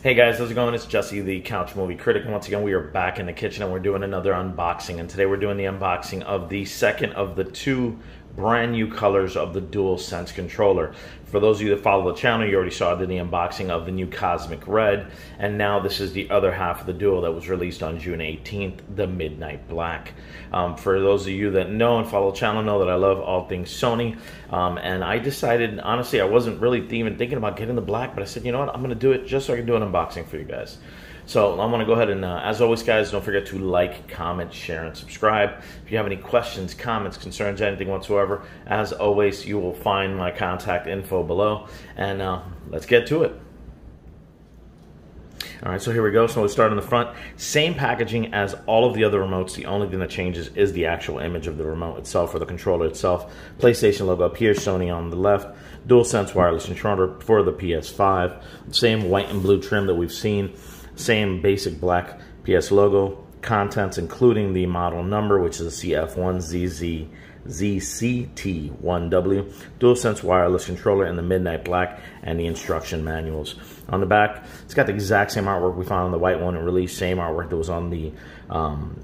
Hey guys, how's it going? It's Jesse, the Couch Movie Critic, and once again we are back in the kitchen and we're doing another unboxing. And today we're doing the unboxing of the second of the two brand new colors of the DualSense controller. For those of you that follow the channel, you already saw the unboxing of the new Cosmic Red, and now this is the other half of the Dual that was released on June 18th, the Midnight Black. Um, for those of you that know and follow the channel, know that I love all things Sony, um, and I decided, honestly, I wasn't really even thinking about getting the black, but I said, you know what, I'm going to do it just so I can do an unboxing for you guys. So I'm going to go ahead and, uh, as always, guys, don't forget to like, comment, share, and subscribe. If you have any questions, comments, concerns, anything whatsoever, as always, you will find my contact info below. And uh, let's get to it. All right, so here we go. So we start on the front. Same packaging as all of the other remotes. The only thing that changes is the actual image of the remote itself or the controller itself. PlayStation logo up here, Sony on the left. DualSense wireless controller for the PS5. Same white and blue trim that we've seen. Same basic black PS logo. Contents including the model number, which is a CF1ZZ ZCT1W, DualSense wireless controller in the midnight black, and the instruction manuals. On the back, it's got the exact same artwork we found on the white one and released, same artwork that was on the um,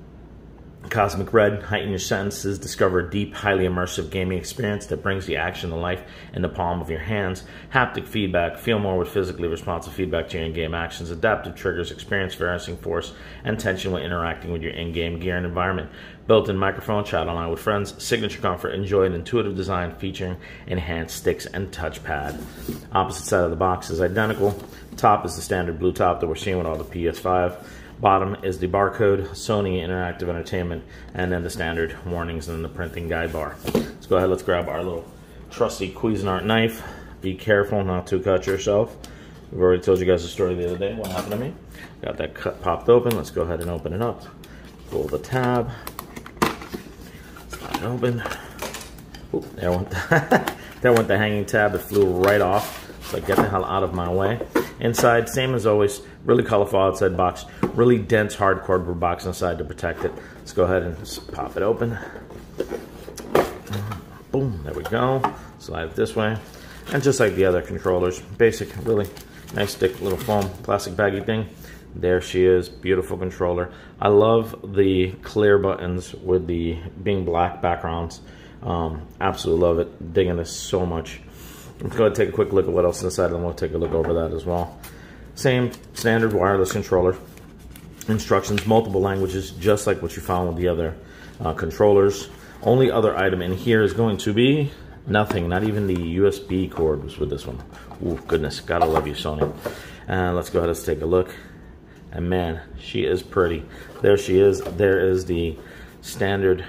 Cosmic Red, heighten your senses, discover a deep, highly immersive gaming experience that brings the action to life in the palm of your hands. Haptic feedback, feel more with physically responsive feedback to your in-game actions. Adaptive triggers, experience varying force and tension when interacting with your in-game gear and environment. Built-in microphone, chat online with friends. Signature comfort, enjoy an intuitive design featuring enhanced sticks and touchpad. Opposite side of the box is identical. Top is the standard blue top that we're seeing with all the PS5. Bottom is the barcode, Sony Interactive Entertainment, and then the standard warnings and the printing guide bar. Let's go ahead, let's grab our little trusty Cuisinart knife. Be careful not to cut yourself. We've already told you guys the story the other day, what happened to me. Got that cut popped open, let's go ahead and open it up. Pull the tab. Slide it open. Oop, there went the, there went the hanging tab, it flew right off. So get the hell out of my way. Inside, same as always, really colorful outside box, really dense hard cardboard box inside to protect it. Let's go ahead and just pop it open. Boom, there we go. Slide it this way. And just like the other controllers, basic, really nice thick little foam plastic baggy thing. There she is, beautiful controller. I love the clear buttons with the being black backgrounds. Um, absolutely love it, digging this so much. Let's go ahead and take a quick look at what else is inside, and we'll take a look over that as well. Same standard wireless controller. Instructions, multiple languages, just like what you found with the other uh, controllers. Only other item in here is going to be nothing, not even the USB cord with this one. Ooh, goodness, gotta love you, Sony. And let's go ahead, let's take a look. And man, she is pretty. There she is. There is the standard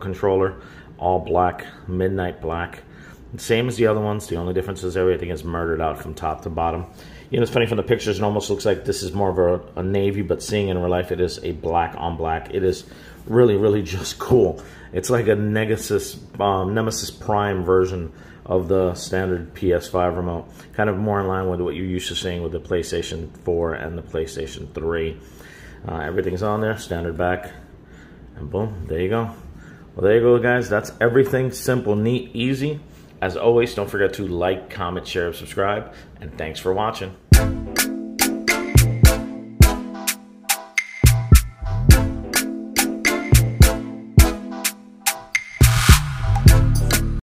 controller, all black, midnight black. Same as the other ones. The only difference is everything is murdered out from top to bottom. You know, it's funny from the pictures, it almost looks like this is more of a, a navy, but seeing in real life, it is a black on black. It is really, really just cool. It's like a Nemesis, um, Nemesis Prime version of the standard PS5 remote. Kind of more in line with what you're used to seeing with the PlayStation 4 and the PlayStation 3. Uh, everything's on there, standard back, and boom, there you go. Well, there you go, guys. That's everything. Simple, neat, easy. As always, don't forget to like, comment, share, subscribe, and thanks for watching.